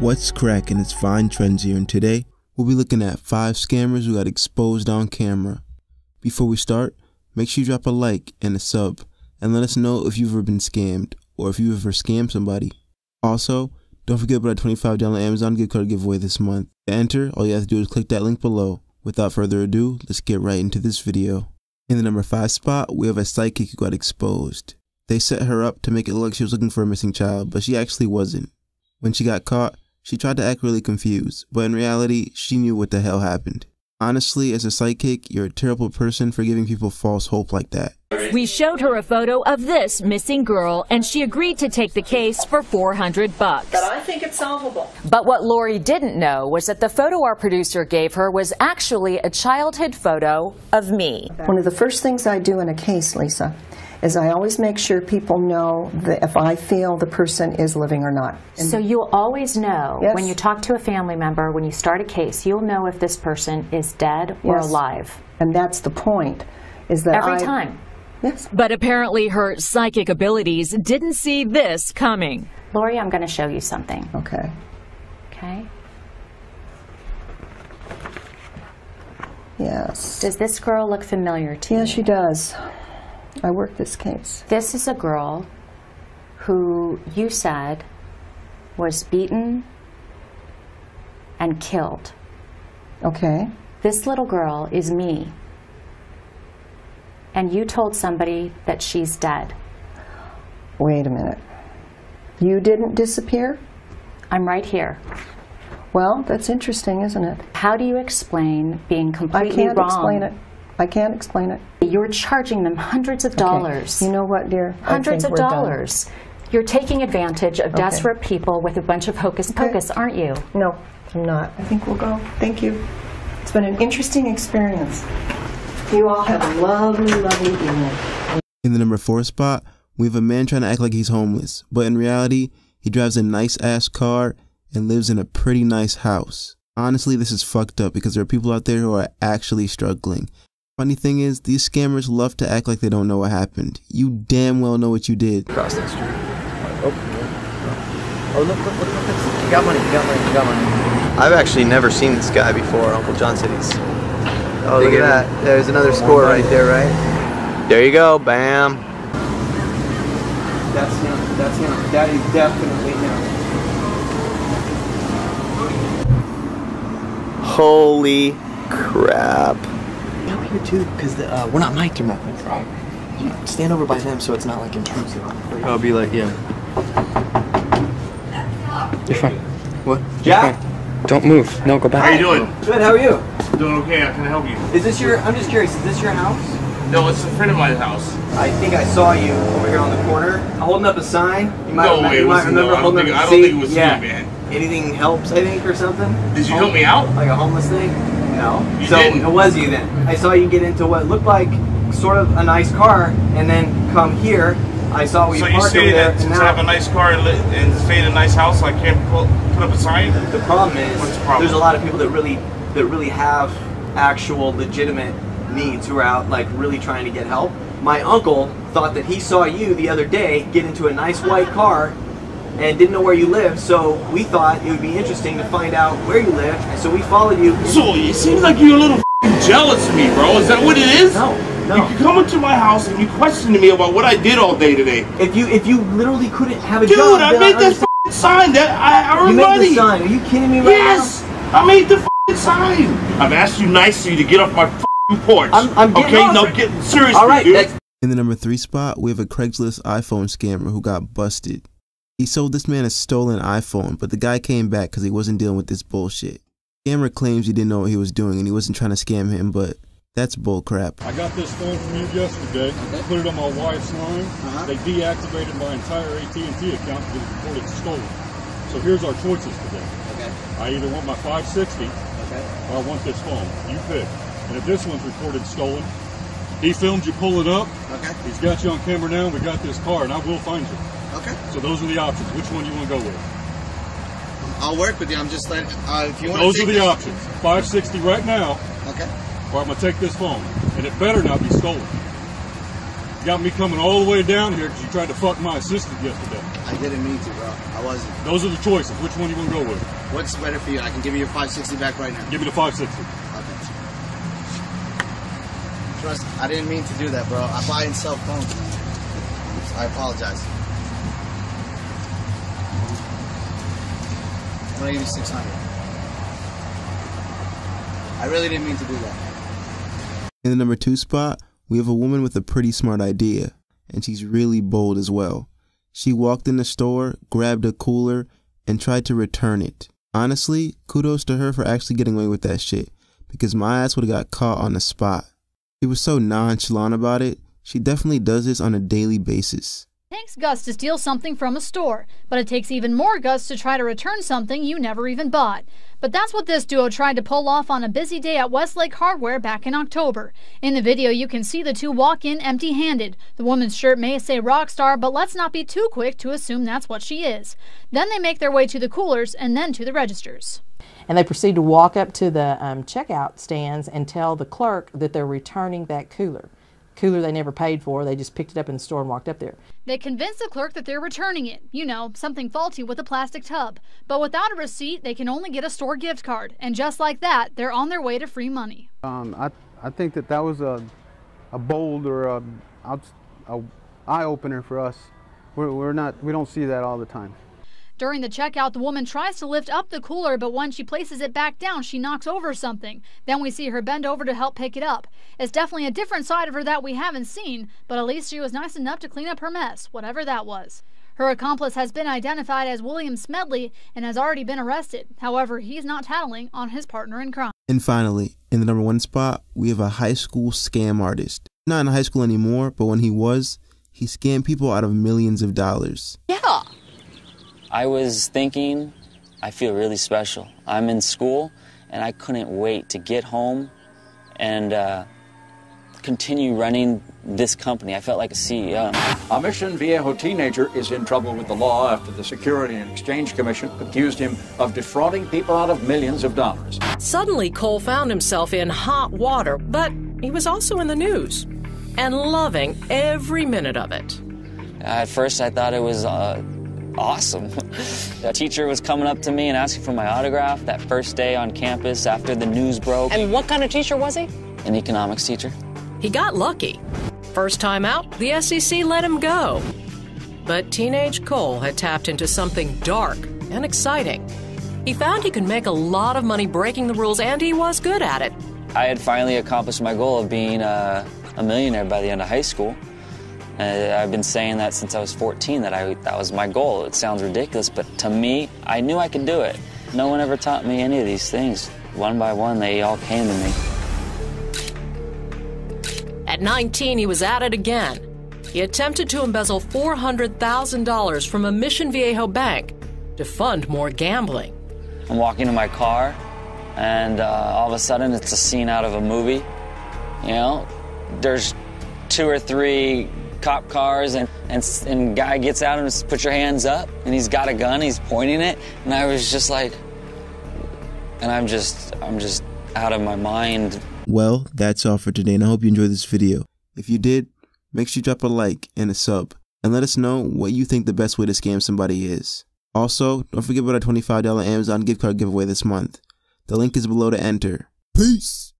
What's cracking? It's Fine Trends here, and today we'll be looking at 5 scammers who got exposed on camera. Before we start, make sure you drop a like and a sub, and let us know if you've ever been scammed, or if you've ever scammed somebody. Also, don't forget about our $25 Amazon gift card giveaway this month. To enter, all you have to do is click that link below. Without further ado, let's get right into this video. In the number 5 spot, we have a psychic who got exposed. They set her up to make it look like she was looking for a missing child, but she actually wasn't. When she got caught, she tried to act really confused, but in reality, she knew what the hell happened. Honestly, as a psychic, you're a terrible person for giving people false hope like that. We showed her a photo of this missing girl, and she agreed to take the case for 400 bucks. But I think it's solvable. But what Lori didn't know was that the photo our producer gave her was actually a childhood photo of me. One of the first things I do in a case, Lisa, is I always make sure people know that if I feel the person is living or not. So you'll always know Yes. when you talk to a family member, when you start a case, you'll know if this person is dead or Yes. alive. And that's the point. Is that Every I- time. Yes. But apparently, her psychic abilities didn't see this coming. Lori, I'm going to show you something, Okay. okay? Yes. Does this girl look familiar to you? Yes, she does. I work this case. This is a girl who you said was beaten and killed. Okay. This little girl is me. And you told somebody that she's dead. Wait a minute. You didn't disappear? I'm right here. Well, that's interesting, isn't it? How do you explain being I completely can't wrong? explain it. I can't explain it. You're charging them hundreds of Okay. dollars. You know what, dear? Hundreds of we're done. dollars. You're taking advantage of desperate people with a bunch of hocus pocus, aren't you? No, I'm not. I think we'll go. Thank you. It's been an interesting experience. You all have a lovely, lovely evening. In the number 4 spot, we have a man trying to act like he's homeless, but in reality, he drives a nice ass car and lives in a pretty nice house. Honestly, this is fucked up because there are people out there who are actually struggling. Funny thing is, these scammers love to act like they don't know what happened. You damn well know what you did. across that street. Oh, oh, look, look, look, look, look. You got money, you got money, you got money. I've actually never seen this guy before, Uncle John said he's. Oh, look at that. There's another score right there, right? There you go, bam. That's him. That's him. That is definitely him. Holy crap. Out here too, because uh, we're not mic'd or nothing. Stand over by them so it's not like intrusive. I'll be like, yeah. You're fine. What? Jack? Don't move. No, go back. How are you doing? Good. How are you? Doing okay. How can I help you? Is this your? I'm just curious. Is this your house? No, it's a friend of mine's house. I think I saw you over here on the corner, I'm holding up a sign. You might, No way, you might remember no, I don't holding think- up a I don't think it was me, yeah. man. Anything helps, I think, or something. Did you help me out? Like a homeless thing? No. You so didn't. it was you then. I saw you get into what looked like sort of a nice car, and then come here. I saw where So you you parked over there, since now have a nice car and, and stay in a nice house, I can't put, put up a sign? The problem is What's the problem? there's a lot of people that really that really have actual legitimate needs who are out like really trying to get help. My uncle thought that he saw you the other day get into a nice white car and didn't know where you lived, so we thought it would be interesting to find out where you live, and so we followed you. So it seems like you're a little f***ing jealous of me, bro. Is that what it is? No, no. You come into my house and you question me about what I did all day today. If you if you literally couldn't have a Dude, job, I made that understand- f***ing sign that I You made money. the sign. Are you kidding me right Yes, I made the f***ing sign. I've asked you nicely to get off my f***ing porch. I'm- I'm getting okay, off now it. get seriously. All right, dude. In the number 3 spot, we have a Craigslist iPhone scammer who got busted. He sold this man a stolen iPhone, but the guy came back because he wasn't dealing with this bullshit. Scammer claims he didn't know what he was doing and he wasn't trying to scam him, but that's bullcrap. I got this phone from you yesterday. I put it on my wife's line. Uh-huh. They deactivated my entire AT&T account because it reported stolen. So here's our choices today. okay. I either want my 560 Okay. or I want this phone. You pick. And if this one's reported stolen, he filmed you pull it up. Okay. He's got you on camera now. and We got this car, and I will find you. Okay, So those are the options. Which one do you want to go with? I'll work with you. I'm just letting. Uh, if you want Those are the options. 560 right now, Okay. or I'm gonna take this phone, and it better not be stolen. You got me coming all the way down here because you tried to fuck my assistant yesterday. I didn't mean to, bro. I wasn't. Those are the choices. Which one you want to go with? What's better for you? I can give you your 560 back right now. Give me the 560. Okay. Trust, I didn't mean to do that, bro. I buy and sell phones. I apologize. You 600. I really didn't mean to do that. In the number two spot, we have a woman with a pretty smart idea, and she's really bold as well. She walked in the store, grabbed a cooler, and tried to return it. Honestly, kudos to her for actually getting away with that shit, because my ass would have got caught on the spot. She was so nonchalant about it, she definitely does this on a daily basis. It takes guts to steal something from a store, but it takes even more guts to try to return something you never even bought. But that's what this duo tried to pull off on a busy day at Westlake Hardware back in October. In the video, you can see the two walk in empty handed. The woman's shirt may say rockstar, but let's not be too quick to assume that's what she is. Then they make their way to the coolers and then to the registers. And they proceed to walk up to the um, checkout stands and tell the clerk that they're returning that cooler cooler they never paid for. They just picked it up in the store and walked up there. They convince the clerk that they're returning it. You know, something faulty with a plastic tub. But without a receipt, they can only get a store gift card. And just like that, they're on their way to free money. Um, I, I think that that was a, a bold or a, a eye opener for us. We're, we're not, we don't see that all the time. During the checkout, the woman tries to lift up the cooler, but when she places it back down, she knocks over something. Then we see her bend over to help pick it up. It's definitely a different side of her that we haven't seen, but at least she was nice enough to clean up her mess, whatever that was. Her accomplice has been identified as William Smedley and has already been arrested. However, he's not tattling on his partner in crime. And finally, in the number one spot, we have a high school scam artist. Not in high school anymore, but when he was, he scammed people out of millions of dollars. Yeah. I was thinking, I feel really special. I'm in school, and I couldn't wait to get home and uh, continue running this company. I felt like a CEO. A Mission Viejo teenager is in trouble with the law after the Security and Exchange Commission accused him of defrauding people out of millions of dollars. Suddenly, Cole found himself in hot water, but he was also in the news and loving every minute of it. At first, I thought it was. Uh, awesome. a teacher was coming up to me and asking for my autograph that first day on campus after the news broke. And what kind of teacher was he? An economics teacher. He got lucky. First time out, the SEC let him go. But teenage Cole had tapped into something dark and exciting. He found he could make a lot of money breaking the rules, and he was good at it. I had finally accomplished my goal of being a, a millionaire by the end of high school. Uh, I've been saying that since I was 14 that I that was my goal. It sounds ridiculous, but to me, I knew I could do it. No one ever taught me any of these things. One by one, they all came to me. At 19, he was at it again. He attempted to embezzle $400,000 from a Mission Viejo bank to fund more gambling. I'm walking to my car, and uh, all of a sudden, it's a scene out of a movie. You know, there's two or three cop cars and, and, and guy gets out and puts your hands up and he's got a gun, he's pointing it. And I was just like, and I'm just, I'm just out of my mind. Well, that's all for today and I hope you enjoyed this video. If you did, make sure you drop a like and a sub and let us know what you think the best way to scam somebody is. Also, don't forget about our $25 Amazon gift card giveaway this month. The link is below to enter. Peace!